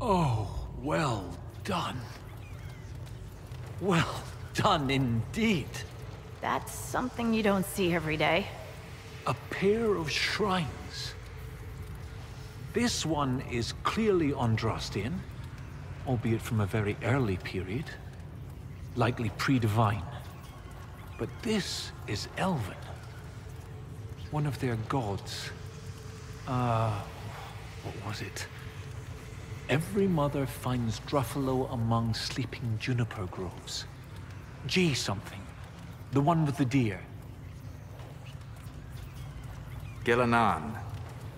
Oh, well done. Well done indeed. That's something you don't see every day. A pair of shrines. This one is clearly Andrastian, albeit from a very early period, likely pre-divine. But this is Elven. One of their gods. Uh, what was it? Every mother finds Druffalo among sleeping juniper groves. G something. The one with the deer. Ghilan'nain.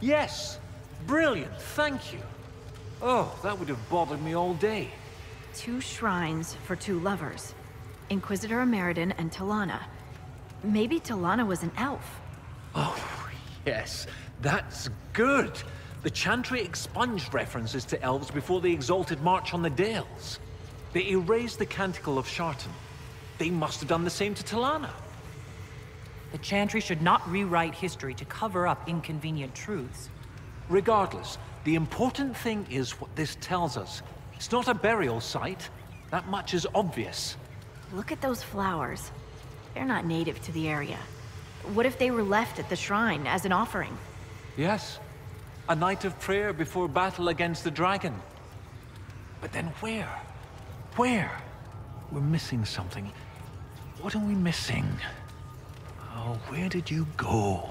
Yes! Brilliant, thank you. Oh, that would have bothered me all day. Two shrines for two lovers. Inquisitor Ameridan and Telana. Maybe Telana was an elf. Oh, yes, that's good. The Chantry expunged references to elves before the Exalted March on the Dales. They erased the Canticle of Shartan. They must have done the same to Telana. The Chantry should not rewrite history to cover up inconvenient truths. Regardless, the important thing is what this tells us. It's not a burial site. That much is obvious. Look at those flowers. They're not native to the area. What if they were left at the shrine as an offering? Yes. A night of prayer before battle against the dragon. But then where? Where? We're missing something. What are we missing? Oh, where did you go?